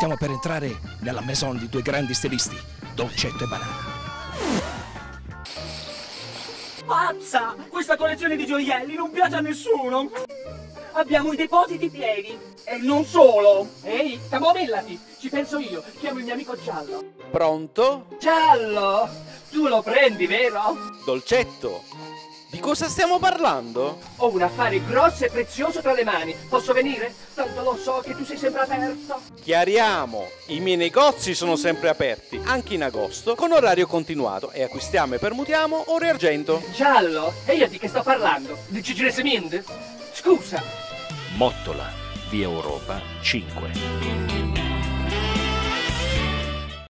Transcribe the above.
Stiamo per entrare nella maison di due grandi stilisti, Dolcetto e Banana. Pazza! Questa collezione di gioielli non piace a nessuno! Abbiamo i depositi pieni! E non solo! Ehi, camomillati! Ci penso io, chiamo il mio amico Giallo. Pronto? Giallo! Tu lo prendi, vero? Dolcetto. Di cosa stiamo parlando? Ho un affare grosso e prezioso tra le mani. Posso venire? Tanto lo so che tu sei sempre aperto. Chiariamo, i miei negozi sono sempre aperti, anche in agosto, con orario continuato e acquistiamo e permutiamo oro e argento. Giallo? E io di che sto parlando? Di Cigireseminde? Scusa! Mottola, via Europa 5.